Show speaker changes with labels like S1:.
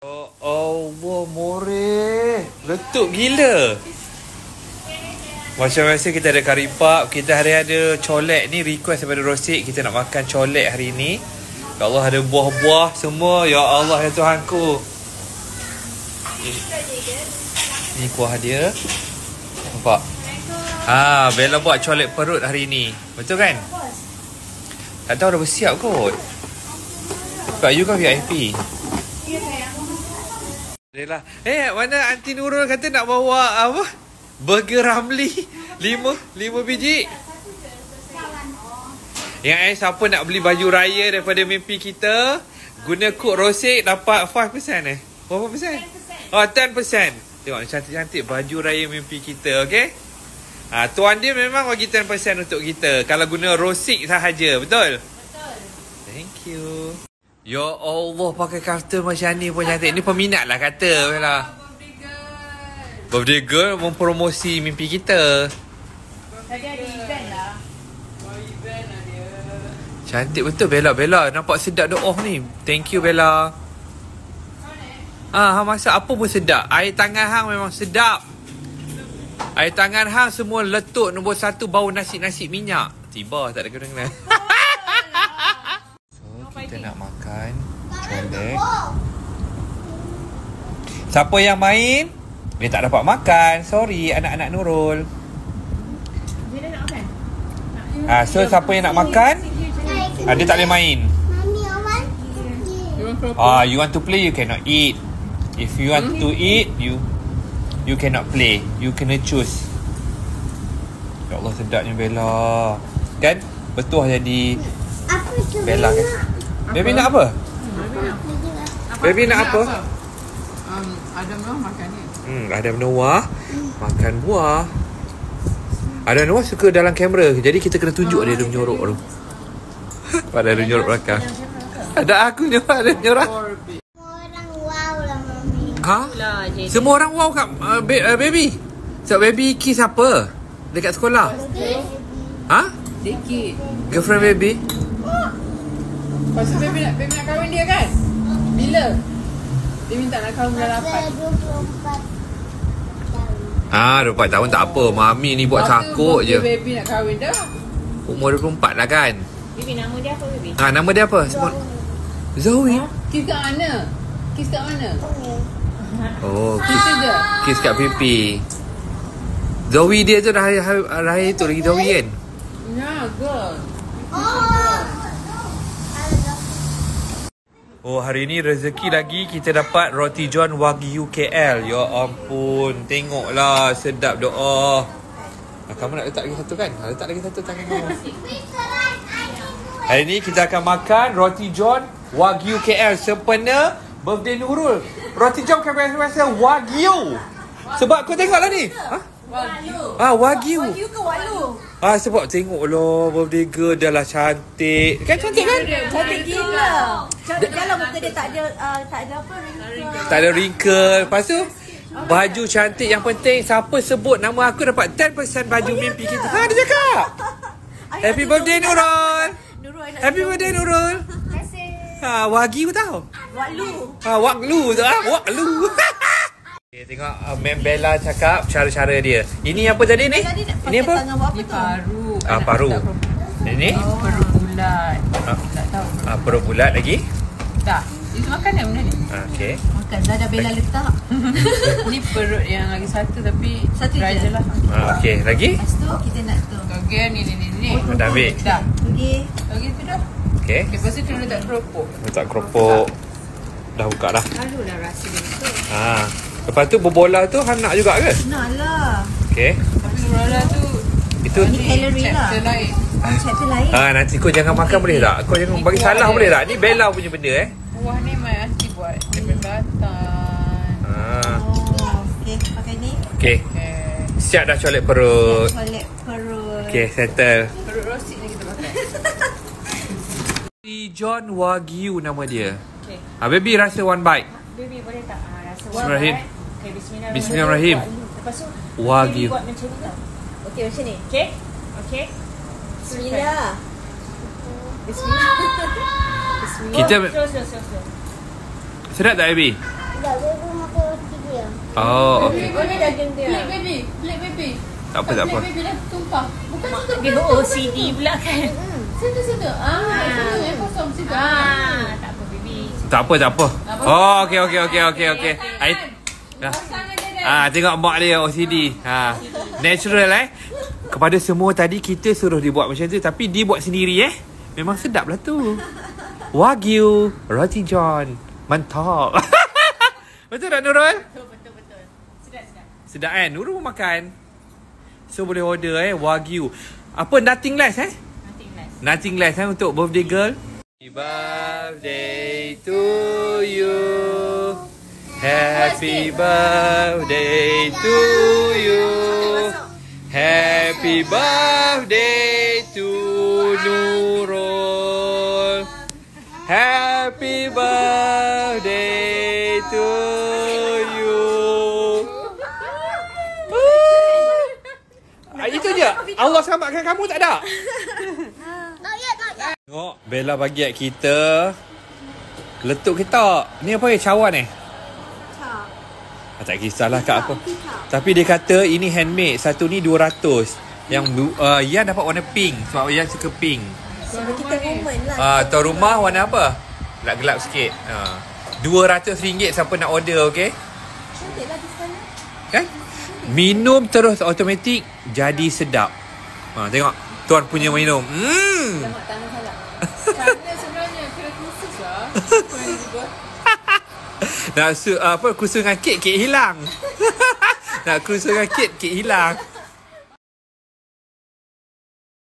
S1: Oh Allah, more. Letup gila. Macam biasa kita ada kari pap, kita hari ada colek ni request daripada Rosik kita nak makan colek hari ni. Ya Allah ada buah-buah semua. Ya Allah ya Tuhanku. Ni, ni kuah dia. Nampak? Ha, Bella buat colek perut hari ni. Betul kan? Tak tahu dah bersiap kot. Sebab you kan VIP. Yelah. Eh, mana Aunty Nurul kata nak bawa apa? Burger Ramli. Lima, lima biji. Yang eh, siapa nak beli baju raya daripada mimpi kita, guna kod Rosik dapat 5% eh? Berapa persen? Oh, 10%. Tengok cantik-cantik baju raya mimpi kita, okay? Ha, tuan dia memang bagi 10% untuk kita. Kalau guna Rosik sahaja, betul? Betul. Thank you. Ya Allah, pakai kaftan macam ni pun cantik. Ni peminat lah kata. Bella. Birthday girl mempromosi mimpi kita.
S2: Tadi ada event lah.
S1: Cantik betul Bella. Bella nampak sedap doh ni. Thank you Bella. Ah, hang masak apa pun sedap. Air tangan hang memang sedap. Air tangan hang semua letup nombor satu bau nasi-nasi minyak. Tiba tak ada kena-kena. kita nak makan colek. Siapa yang main? Dia tak dapat makan. Sorry anak-anak Nurul.
S2: Dia dah nak makan?
S1: Ah, so siapa yang nak makan? Ah, dia tak boleh main. Ah, you want to play, you cannot eat. If you want to eat, you you cannot play. You kena choose. Ya Allah sedapnya Bella. Kan? Betul jadi? Bella kan? Baby nak apa? Baby nak apa?
S3: Um, Adam Noah makan ni.
S1: Hmm, Adam Noah makan buah. Adam Noah suka dalam kamera. Jadi kita kena tunjuk dia dia menyorok tu. Pada dia menyorok belakang. Ada aku nyorok, ada nyorok.
S4: Orang wow lah.
S1: Ha?
S2: Lah.
S1: Semua orang wow kat uh, ba- uh, baby. So baby kiss apa? Dekat sekolah. Ha?
S3: Sikit.
S1: Girlfriend baby?
S3: Lepas tu baby nak, baby nak kahwin dia kan? Bila? Dia minta nak kahwin bulan 8.
S4: Saya 24 tahun.
S1: Ah, 24 tahun tak apa. Mami ni buat takut je.
S3: Baby nak kahwin dah.
S1: Umur 24 lah kan.
S2: Bibi nama dia apa Bibi?
S1: Ha, nama dia apa? Semua Zoe.
S3: Kiss kat mana? Kiss kat mana?
S1: Oh,
S3: Kiss
S1: kiss,
S3: je.
S1: kiss kat pipi. Zoe dia tu rahai rahai tu lagi Zoe kan?
S3: Ya, girl.
S1: Oh hari ni rezeki lagi kita dapat roti john wagyu KL. Ya ampun, tengoklah sedap doa. Ah, kamu nak letak lagi satu kan? Ah, Letak lagi satu tangan kamu. Hari ni kita akan makan roti john wagyu KL sempena birthday Nurul. Roti john kan biasa wagyu. Sebab kau tengoklah ni. Ha? Ah wagyu.
S2: You ke Walu?
S1: Ah sebab tengoklah birthday girl dah lah cantik. Kan cantik kan?
S2: Cantik gila. Cantik dalam muka dia tak ada uh, tak ada apa wrinkle.
S1: Tak ada wrinkle. Lepas tu Baju cantik yang penting Siapa sebut nama aku dapat 10% baju mimpi kita Ha dia cakap Happy birthday Nurul
S2: Nurul
S1: Happy birthday Nurul
S2: Terima kasih.
S1: Ha wagyu tau
S2: Walu.
S1: Ha waglu tu ha waglu Okay, tengok uh, Mem Bella cakap cara-cara dia. Ini apa tadi ni?
S2: Tadi
S1: Ini apa?
S2: tangan buat apa
S3: Ni
S2: tu?
S3: paru.
S1: Ah
S3: Anak
S1: paru. Ini?
S3: Oh, paru bulat.
S1: Ah.
S3: Tak tahu.
S1: Ah perut bulat lagi.
S3: Tak. Itu makan yang benda ni.
S1: Ah, okay.
S2: Makan dah dah Bella letak.
S3: ni perut yang lagi satu tapi
S2: Satu je?
S3: je lah.
S1: Ah, okay. Lagi?
S2: Lepas tu kita nak tu.
S3: Okey, ni ni ni ni.
S1: Dah ambil.
S3: Dah.
S2: Okey.
S3: Okey tu dah.
S1: Okay.
S3: Okay, lepas tu kita letak keropok.
S1: Letak keropok. Dah buka dah.
S2: Malu lah rasa dia tu.
S1: Ha. Lepas tu berbola tu Han nak juga ke?
S2: Nak lah.
S1: Okay.
S3: Tapi Rola tu
S1: Itu
S2: Ni kalori lah.
S3: lain.
S1: Ah nanti kau jangan makan boleh tak? Kau jangan bagi salah boleh tak? Ni Bella punya benda eh.
S3: Wah ni my aunty buat daripada Kelantan.
S1: Ah.
S2: Oh, okey. Pakai ni.
S1: Okay.
S3: Okay.
S1: Siap dah colek perut.
S2: Colek perut.
S1: Okay, settle.
S3: Perut roasted ni kita pakai.
S1: Si John Wagyu nama dia.
S2: Okey.
S1: Ah baby rasa one bite.
S2: Baby boleh tak
S1: Bismillahirrahim.
S2: Okay, bismillahirrahmanirrahim.
S1: Bismillahirrahmanirrahim.
S2: Lepas tu
S1: Wagyu.
S2: baby buat macam ni tau. Okey, macam ni. Okey? Okey. Bismillah. Bismillah. Bismillah.
S1: Kita-
S2: Oh, slow, slow, slow, slow.
S1: Sedap tak baby?
S4: Tak baby makan roti dia.
S1: Oh, okey.
S2: Oh, ni daging dia.
S3: Pelik baby. Pelik baby.
S1: Tak apa, tak apa.
S3: Pelik baby dah tumpah. Bukan situ.
S2: Dia OCD pula kan.
S3: Situ, situ. Ah, situ yang kosong situ.
S2: Ah, tak apa baby.
S1: Tak apa, tak apa. Oh, okey, okey, okey, okey, okey. Ai Dah. Ah, tengok mak dia OCD. Ha. Natural eh. Kepada semua tadi kita suruh dia buat macam tu tapi dia buat sendiri eh. Memang sedap lah tu. Wagyu, roti john. Mantap. Betul tak Nurul?
S2: Betul, betul, betul. Sedap, sedap.
S1: Sedap kan? Nurul makan. So boleh order eh Wagyu. Apa nothing less eh?
S2: Nanti last.
S1: Nothing less eh untuk birthday girl. Happy birthday to you. Happy birthday to you. Happy birthday to Nurul. Happy birthday to you. Ah, itu je. Allah selamatkan kamu tak ada? Tengok Bella bagi kat kita Letup kita Ni apa ya cawan eh
S2: Tak.
S1: ah, Tak kisahlah kat apa. Tapi dia kata Ini handmade. Satu ni 200 Yang uh, Yang dapat warna pink Sebab yang suka pink.
S2: Sebab kita woman lah.
S1: Ah, Tuan rumah warna apa? Gelap-gelap sikit. Ah. RM200 siapa nak order okay
S2: Cantik lah di sana.
S1: Kan? Minum terus automatik Jadi sedap. Ha, Tengok Tuan punya minum Hmm
S3: Tengok tangan salah. Cara sebenarnya kira khusus lah.
S1: Nak su, apa kursus dengan kek kek hilang. Nak kursus dengan kek kek hilang.